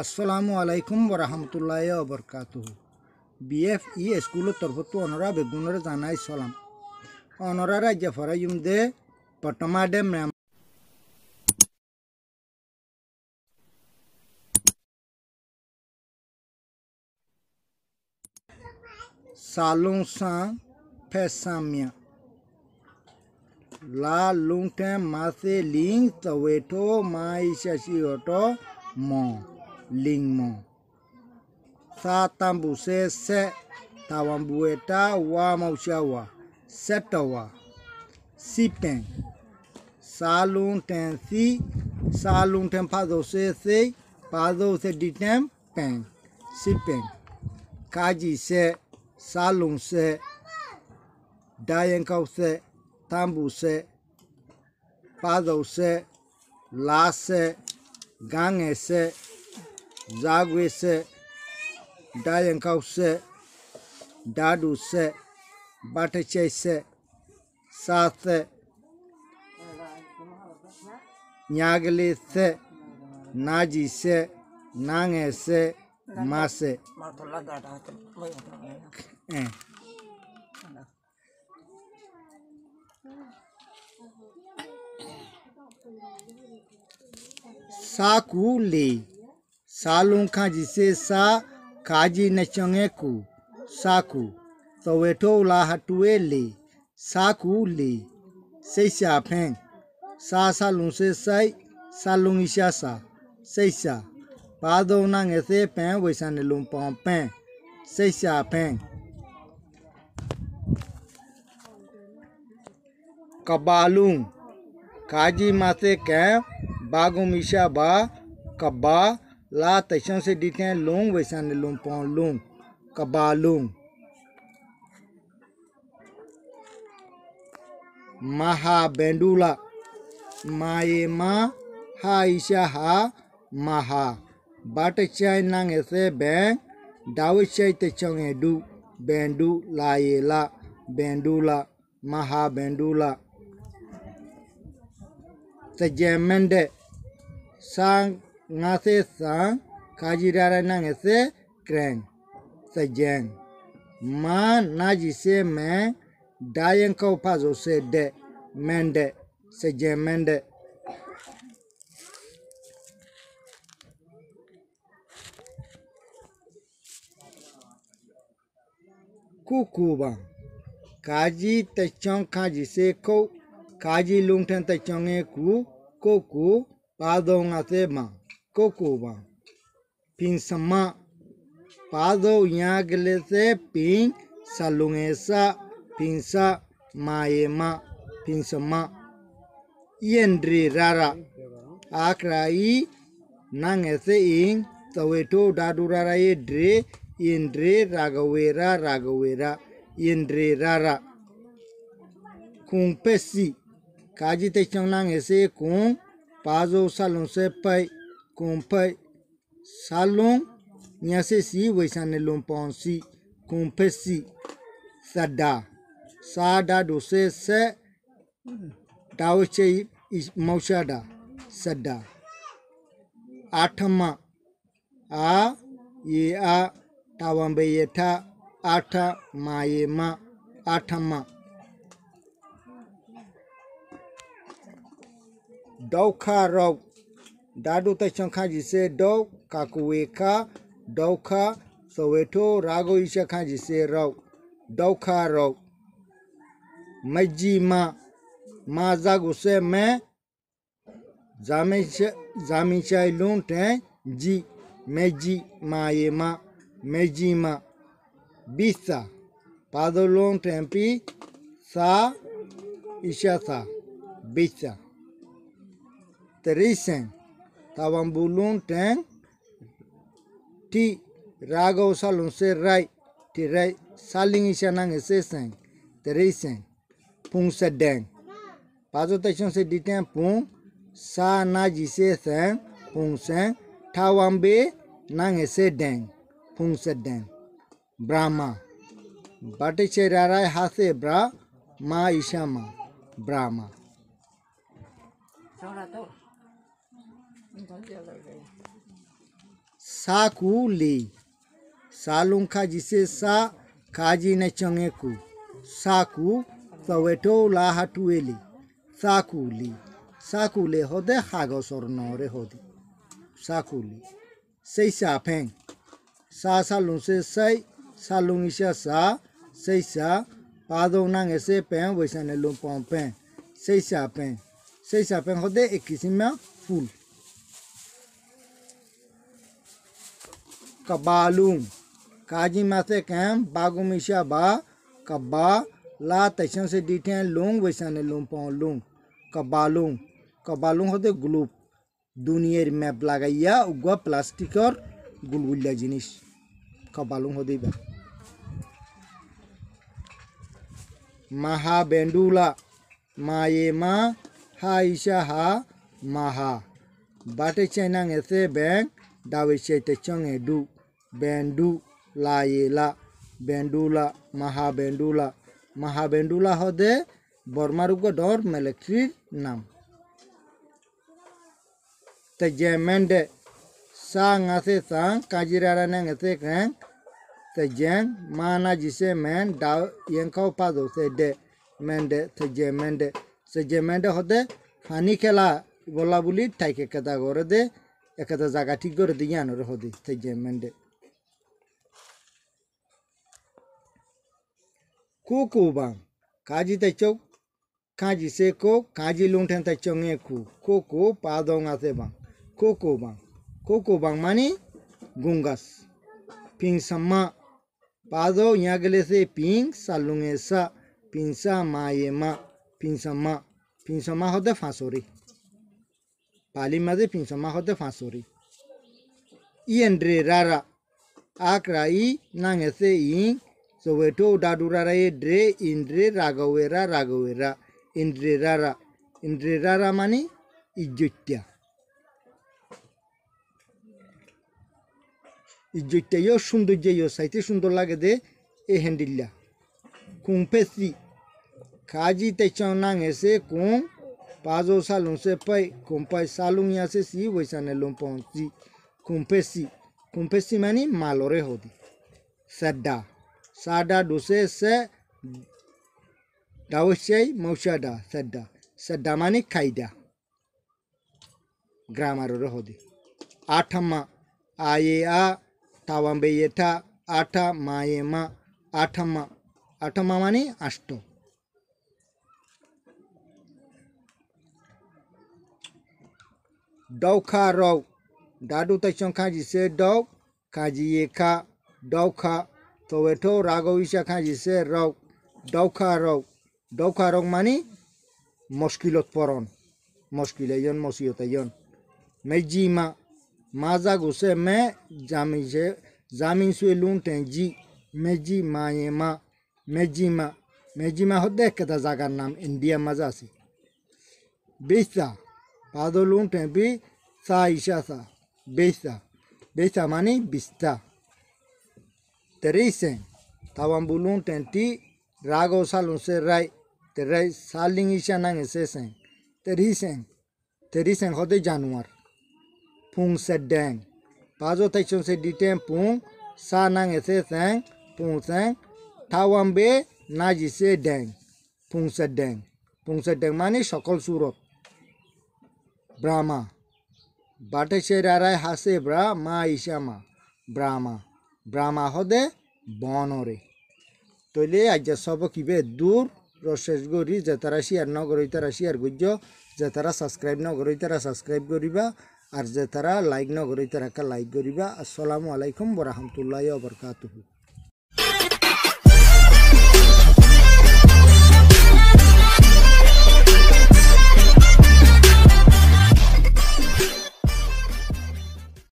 আসসালামু আলাইকুম বৰহমতুল্লাহ বৰকাত বিএফ ই স্কুলৰ তৰফতো অনরা বেগুনরে জানাই সালাম। অনরা রাজ্য ফরাইম দে পটমা দে ম্যাম। সালুং সাং ফেসামিয়া। লা লুং ঠে মাসে লিং তবে মাই শাশি হট মা। lingmo sa tambu se se tawambueta wa mauchawa setawa. Sipeng. Salun ten si salun ten phado se se phado se ditem peng. Sipeng. Kaji se salun se dayen kau se, tambu se phado se, la se gang se zagwese dayankause daduse batachese sathe nyagli se naji se nange se mase साकुले सालुंखा जिसे सा काजी नचंगेकु साकु तो तवेटो लाहटुए ले साकु ले। सही सैसा Feng सा सालुं से सई सालुंग ईशा सा सही सा पादो नांगे ऐसे पैं, वैसा ने लुम पैं सही सैसा फेंग कबालुंग काजी माते कैं बागुम ईशा बा, कब्बा ला तशों से डीते हैं लोंग वैसा निलूम पौ लूंग कबा लूंग महा बेंडूला माए मा हा ईशा हा महा बट चाय नंग से बैंग डाउचाई तचोंग डू बेंडू लाए ला बेंडूला महा बेंडूला तजय मंड ngase sang kajirara nangese kreng sejeng. Ma naji se me dayen kau pazo se de mende, sejeng mende. Kukuba kaji tachong kaji se kau kaji lungten tachong e ku koku padong ase ma Cocoba. Pinsama. Pado Yaglese Pin Salunesa Pinsa Mayema Pinsama. Yendri Rara. Akrai Nangese in Taweto Dadurara Dre Yendre Ragawera Ragawera Yendre Rara. Kumpesi. Kajite Chanlang Ese Kum. Pazo Salon Sepai. Kumpai Salong Nyasesi Waisane Lumponsi Kumpesi Sada Sada Dose Se Dawache Maushada Sada Atama A Ye A Tawambe Yeta Ata Mayema Atama Daukarau Dado Tachankaji say dog, Kakuweka, Dauka, Soweto, Rago Ishakanji say rock, Dauka rock. Maji ma, ma zago say मैं जामी चाय लूट है जी मैं जी माँ ये माँ मैं जी माँ बीसा पादो लूट एम्पी सा ईशा सा बीसा त्रिशन tawambulung teng, ti ragaw salung se rai, ti rai saling isyanang se seng tere sen pung se deng. Pazo tachon se diten pung, sa na ji se seng, pung seng, tawambe nang se deng, pung se deng. Brahma bateche rarai hase bra, ma ishama brahma. Sonra da सा साकू ले सालुंखा जिसे सा काजी ने चंगे को साकू तवेटो लाहा टुएली साकूली साकूले होदे हागो सोरनोरे होदे ले सही सा साफेंग सा सालुं से सही सालुं इशा सा सही सा पादो नांग ऐसे पें वैसा ने लुं पाँ पें सही सा पें सही सा साफेंग होदे एक किसी में फूल kabalung kaji ma se kam bagum isha ba kaba la taishan se dithen lung we sa ne lung pon lung kabalung kabalung হতে গ্লুপ দুনিয়ার ম্যাপ লাগাইয়া উগুয়া প্লাস্টিকর গুলগুল্লা জিনিস কপালুং হতেই বা মাহা বেন্ডুলা মায়ে মা হা ইসা হা মাহা বাটে চাইনা এসে ব্যাং দাওয়ে চাইতে চং এডু বেণ্ডুলায়েলা বেণ্ডুলা, মাহাবেণ্ডুলা। মাহাবেণ্ডুলা হদে বর্মারুগ ডর মিলিটারির নাম। তে জেমেন্ডে সাং আছে সাং, কাজিরারা নেং আছে ক্যাং তে জেং মানা জিসে মেন, ডাও ইয়েং খাও পা দৌসে ডে মেন্ডে তে মেন্ডে সে মেন্ডে হদে ফানি খেলা বলা বুলি ঠাইকে কেদা করে দে একটা জায়গা ঠিক করে দিয়ে আনোর হদি তে মেন্ডে kuku bang kaji te chok kaji se ko kaji lungten te e ku kuku padong ate bang kuku bang kuku bang mani gungas ping sama pado nyagele se ping salung e sa ping sa ma ye ma पिंसमा पिंसमा होते फांसोरी पाली मधे पिंसमा होते fasori i Andre रारा आकरा ई नांगे से ई soweto udadurara edre indre ragawera ragawera indrerara indrerara মানে ইজ্জত্যা ইজ্জত্যা ইয় সৌন্দর্য ইয় সাইতে সুন্দর লাগে দে এ হ্যান্ডিল্লা কুং পেসি কাজি তেচ নাং এসে কুং পাজো সালুং সে পাই কুং পাই সালুং ইয়াসে সি ওইসানে লুম্পং সি কুং পেসি কুং পেসি মানে মালরে হদি সাড্ডা सादा दुसे से दावसे मौसादा सद्दा। सद्दा माने खाईदा ग्रामर रहोदे। आठमा आए आ तावंबे ये था, आठा माये मा आठमा आठमा माने अष्टो डौखा रौ, दादू तक खाजी से डौ खाजी एखा डौखा তো এঠো রাগবিষা খাঁজিছে রক ডৌখা রক ডৌখা রক মানে মস্কিলত পরন মস্কিল এজন মসিয়ত এজন মেজি মা মা যা গুছে মে জামিছে জামিন সুয়ে লুন টেঞ্জি মেজি মা এ মা মেজি মা মেজি মা হতে একটা জাগার নাম ইন্ডিয়া মাঝে আছে বেসা পাদো লুন টেঁপি সা ইসা সা বেসা বেসা মানে বিস্তা terisen tawan bulun tenti rago salun se rai terai saling isha nang esesen terisen terisen hode januar pung sedeng pazo tai chung se ditem pung sa nang e pung sang tawam be naji se deng pung sedeng pung sedeng মানে সকল সুরত ব্রাহ্মা বাটে সে রারায় হাসে bra মা ইসামা ব্রাহ্মা ব্রাহ্মা হদে বনরে তৈলে সব কিবে দূর রশেষ গরি যে তারা শেয়ার নগর তারা শেয়ার করছ যে তারা সাবস্ক্রাইব নগর তারা সাবস্ক্রাইব করিবা আর যে তারা লাইক নগর তারা লাইক করিবা আসসালামু আলাইকুম বরহমতুল্লাহ বরকাতুহু